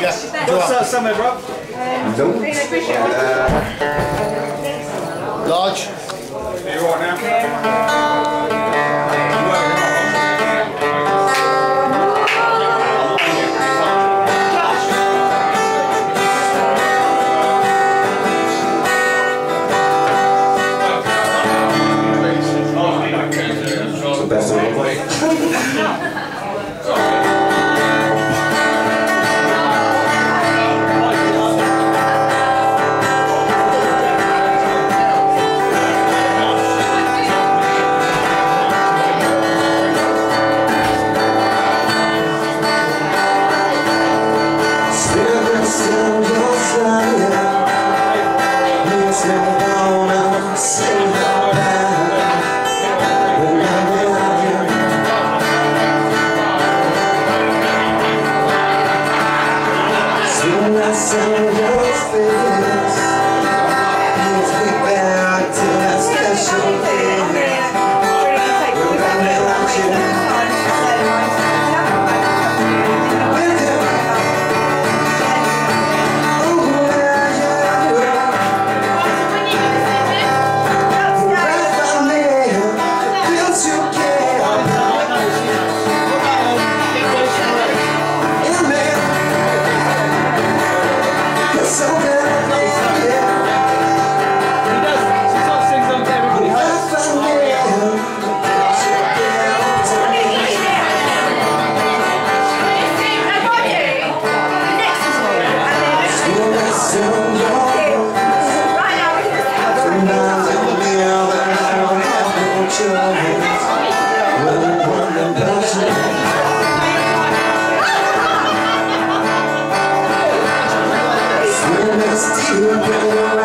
Yes. What's uh, somewhere, bro? Um, no. Uh, large. Are you right now? That's I saw your face still go